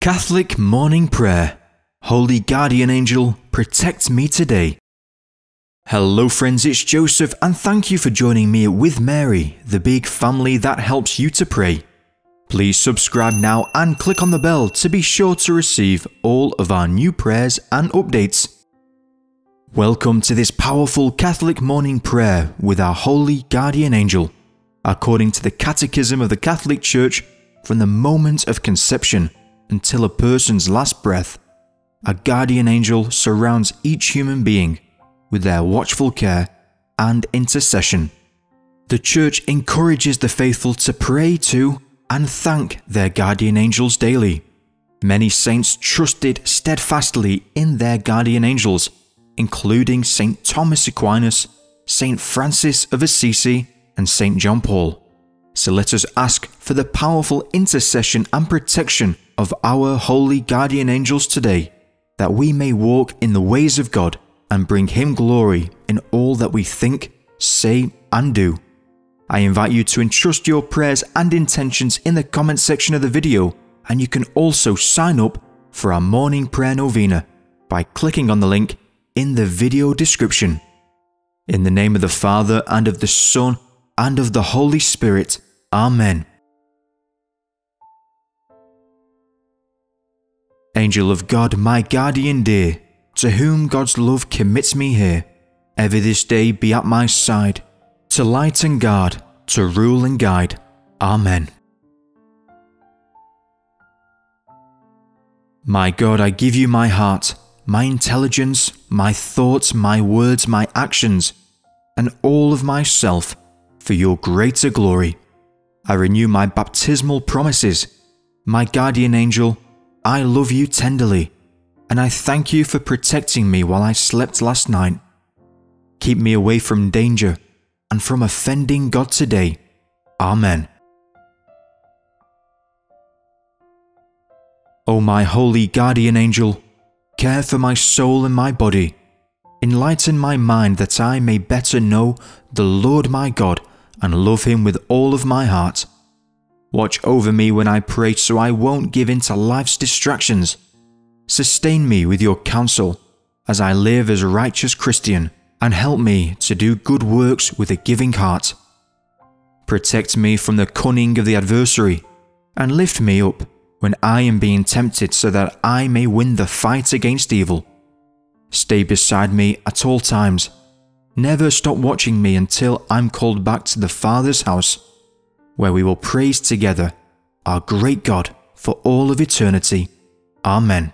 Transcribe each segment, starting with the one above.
Catholic Morning Prayer Holy Guardian Angel, protect me today. Hello, friends, it's Joseph, and thank you for joining me with Mary, the big family that helps you to pray. Please subscribe now and click on the bell to be sure to receive all of our new prayers and updates. Welcome to this powerful Catholic morning prayer with our Holy Guardian Angel, according to the Catechism of the Catholic Church from the moment of conception until a person's last breath. A guardian angel surrounds each human being with their watchful care and intercession. The Church encourages the faithful to pray to and thank their guardian angels daily. Many saints trusted steadfastly in their guardian angels including St. Thomas Aquinas, St. Francis of Assisi, and St. John Paul. So let us ask for the powerful intercession and protection of our holy guardian angels today, that we may walk in the ways of God and bring Him glory in all that we think, say, and do. I invite you to entrust your prayers and intentions in the comment section of the video, and you can also sign up for our morning prayer novena by clicking on the link in the video description. In the name of the Father, and of the Son, and of the Holy Spirit. Amen. Angel of God, my guardian dear, to whom God's love commits me here, ever this day be at my side, to light and guard, to rule and guide. Amen. My God, I give you my heart my intelligence, my thoughts, my words, my actions, and all of myself for your greater glory. I renew my baptismal promises. My guardian angel, I love you tenderly, and I thank you for protecting me while I slept last night. Keep me away from danger and from offending God today. Amen. O my holy guardian angel, Care for my soul and my body. Enlighten my mind that I may better know the Lord my God and love him with all of my heart. Watch over me when I pray so I won't give in to life's distractions. Sustain me with your counsel as I live as a righteous Christian and help me to do good works with a giving heart. Protect me from the cunning of the adversary and lift me up when I am being tempted so that I may win the fight against evil. Stay beside me at all times. Never stop watching me until I'm called back to the Father's house, where we will praise together our great God for all of eternity. Amen.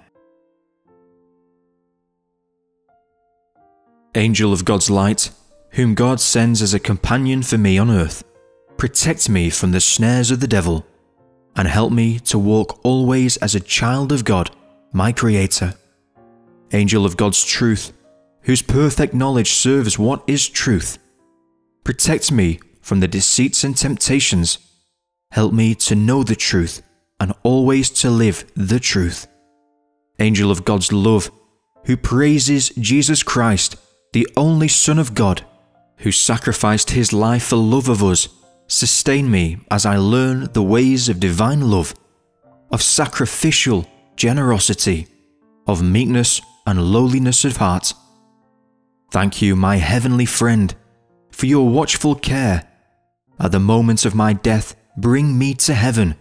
Angel of God's light, whom God sends as a companion for me on earth, protect me from the snares of the devil and help me to walk always as a child of God, my Creator. Angel of God's truth, whose perfect knowledge serves what is truth. Protect me from the deceits and temptations. Help me to know the truth and always to live the truth. Angel of God's love, who praises Jesus Christ, the only Son of God, who sacrificed his life for love of us Sustain me as I learn the ways of divine love, of sacrificial generosity, of meekness and lowliness of heart. Thank you, my heavenly friend, for your watchful care. At the moment of my death, bring me to heaven,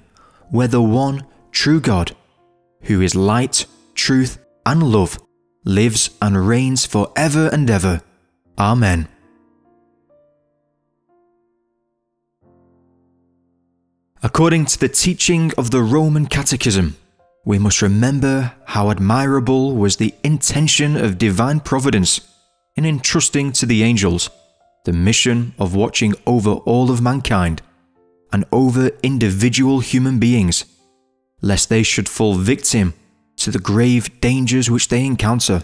where the one true God, who is light, truth, and love, lives and reigns for ever and ever. Amen. According to the teaching of the Roman Catechism, we must remember how admirable was the intention of divine providence in entrusting to the angels the mission of watching over all of mankind and over individual human beings, lest they should fall victim to the grave dangers which they encounter.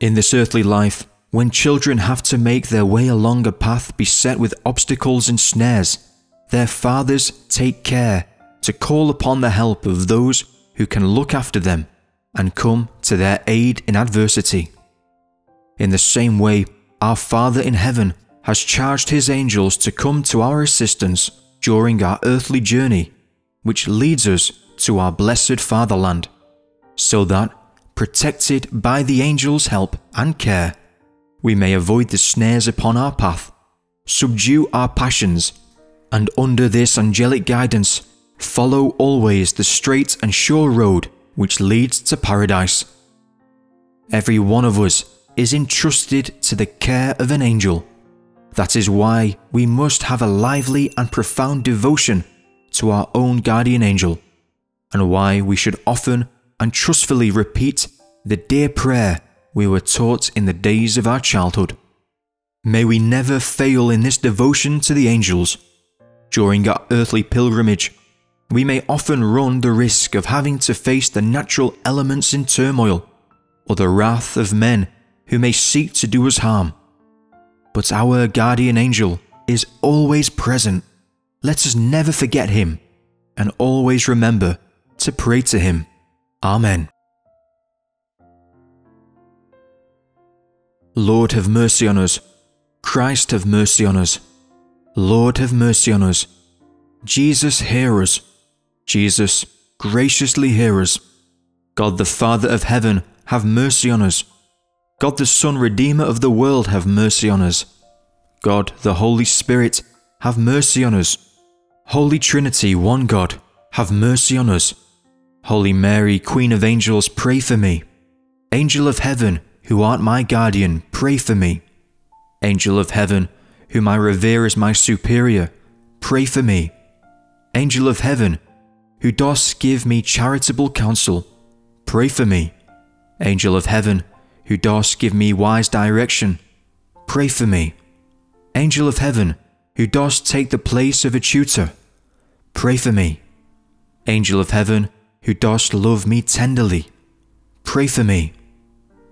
In this earthly life, when children have to make their way along a path beset with obstacles and snares, their fathers take care to call upon the help of those who can look after them and come to their aid in adversity. In the same way, our Father in heaven has charged his angels to come to our assistance during our earthly journey, which leads us to our blessed fatherland, so that, protected by the angels' help and care, we may avoid the snares upon our path, subdue our passions, and under this angelic guidance, follow always the straight and sure road which leads to paradise. Every one of us is entrusted to the care of an angel. That is why we must have a lively and profound devotion to our own guardian angel, and why we should often and trustfully repeat the dear prayer we were taught in the days of our childhood. May we never fail in this devotion to the angels. During our earthly pilgrimage, we may often run the risk of having to face the natural elements in turmoil, or the wrath of men who may seek to do us harm. But our guardian angel is always present. Let us never forget him, and always remember to pray to him. Amen. Lord have mercy on us. Christ have mercy on us. Lord have mercy on us. Jesus hear us. Jesus graciously hear us. God the Father of heaven have mercy on us. God the Son Redeemer of the world have mercy on us. God the Holy Spirit have mercy on us. Holy Trinity, one God, have mercy on us. Holy Mary, Queen of Angels, pray for me. Angel of Heaven, who art my guardian, pray for me. Angel of heaven, whom I revere as my superior, pray for me. Angel of heaven, who dost give me charitable counsel, pray for me. Angel of heaven, who dost give me wise direction, pray for me. Angel of heaven, who dost take the place of a tutor, pray for me. Angel of heaven, who dost love me tenderly, pray for me.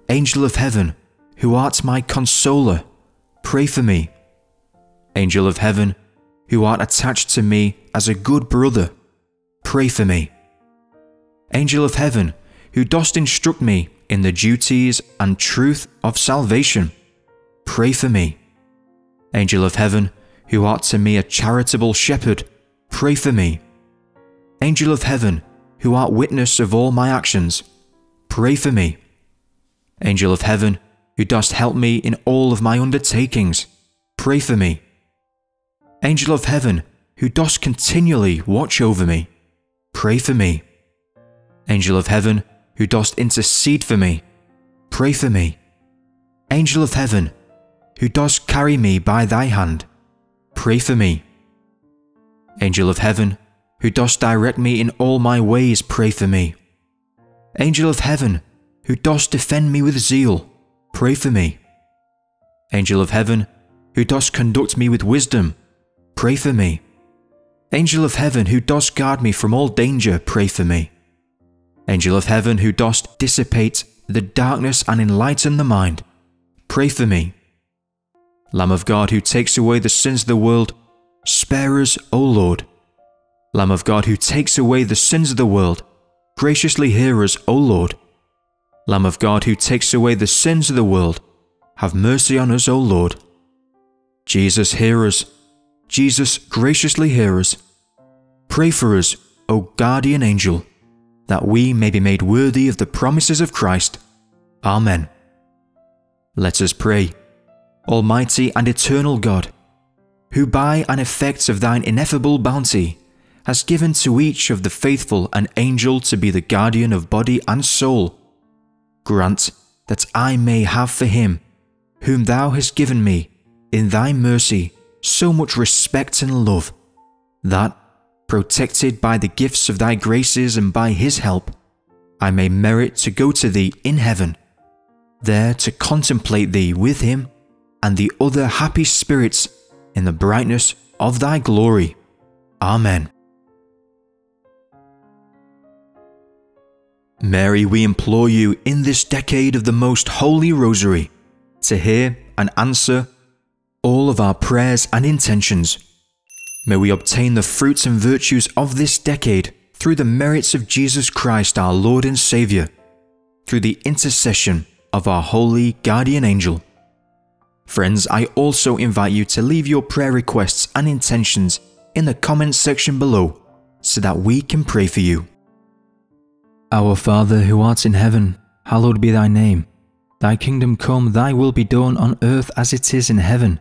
Angel of heaven, who art my consoler, pray for me. Angel of heaven, who art attached to me as a good brother, pray for me. Angel of heaven, who dost instruct me in the duties and truth of salvation, pray for me. Angel of heaven, who art to me a charitable shepherd, pray for me. Angel of heaven, who art witness of all my actions, pray for me. Angel of heaven, who dost help me in all of my undertakings, pray for me. Angel of heaven, who dost continually watch over me, pray for me. Angel of heaven, who dost intercede for me, pray for me. Angel of heaven, who dost carry me by thy hand, pray for me. Angel of heaven, who dost direct me in all my ways, pray for me. Angel of heaven, who dost defend me with zeal, pray for me. Angel of heaven, who dost conduct me with wisdom, pray for me. Angel of heaven, who dost guard me from all danger, pray for me. Angel of heaven, who dost dissipate the darkness and enlighten the mind, pray for me. Lamb of God, who takes away the sins of the world, spare us, O Lord. Lamb of God, who takes away the sins of the world, graciously hear us, O Lord. Lamb of God who takes away the sins of the world, have mercy on us, O Lord. Jesus, hear us. Jesus, graciously hear us. Pray for us, O guardian angel, that we may be made worthy of the promises of Christ. Amen. Let us pray. Almighty and eternal God, who by an effect of thine ineffable bounty has given to each of the faithful an angel to be the guardian of body and soul, grant that I may have for him, whom thou hast given me, in thy mercy, so much respect and love, that, protected by the gifts of thy graces and by his help, I may merit to go to thee in heaven, there to contemplate thee with him and the other happy spirits in the brightness of thy glory. Amen. Mary, we implore you in this decade of the most holy rosary to hear and answer all of our prayers and intentions. May we obtain the fruits and virtues of this decade through the merits of Jesus Christ, our Lord and Saviour, through the intercession of our holy guardian angel. Friends, I also invite you to leave your prayer requests and intentions in the comments section below so that we can pray for you. Our Father who art in heaven, hallowed be thy name. Thy kingdom come, thy will be done on earth as it is in heaven.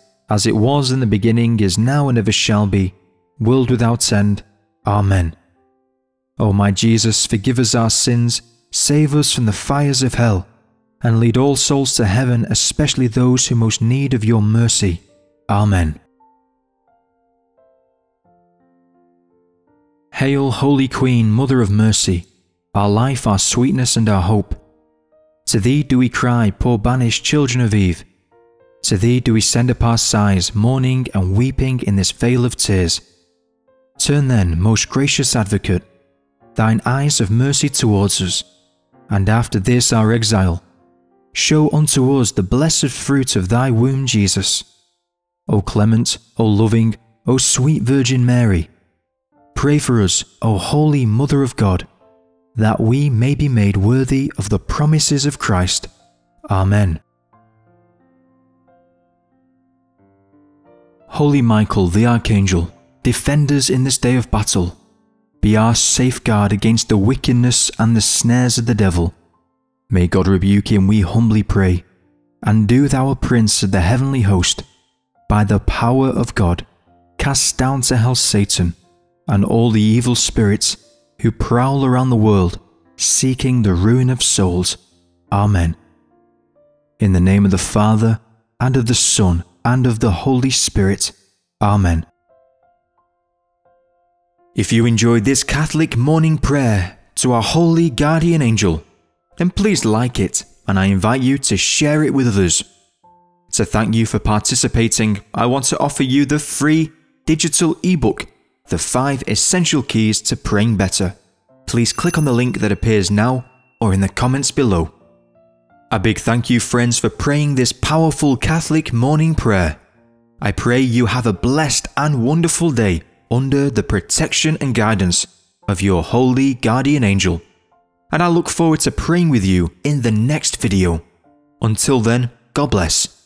as it was in the beginning, is now, and ever shall be, world without end. Amen. O my Jesus, forgive us our sins, save us from the fires of hell, and lead all souls to heaven, especially those who most need of your mercy. Amen. Hail, Holy Queen, Mother of Mercy, our life, our sweetness, and our hope. To thee do we cry, poor banished children of Eve. To thee do we send up our sighs, mourning and weeping in this vale of tears. Turn then, most gracious Advocate, thine eyes of mercy towards us, and after this our exile, show unto us the blessed fruit of thy womb, Jesus. O clement, O loving, O sweet Virgin Mary, Pray for us, O Holy Mother of God, that we may be made worthy of the promises of Christ. Amen. Holy Michael the Archangel, defend us in this day of battle. Be our safeguard against the wickedness and the snares of the devil. May God rebuke him, we humbly pray. And do thou, Prince of the heavenly host, by the power of God, cast down to hell Satan and all the evil spirits who prowl around the world seeking the ruin of souls. Amen. In the name of the Father, and of the Son, and of the Holy Spirit. Amen. If you enjoyed this Catholic morning prayer to our holy guardian angel, then please like it and I invite you to share it with others. To thank you for participating, I want to offer you the free digital ebook the 5 Essential Keys to Praying Better. Please click on the link that appears now or in the comments below. A big thank you, friends, for praying this powerful Catholic morning prayer. I pray you have a blessed and wonderful day under the protection and guidance of your holy guardian angel. And I look forward to praying with you in the next video. Until then, God bless.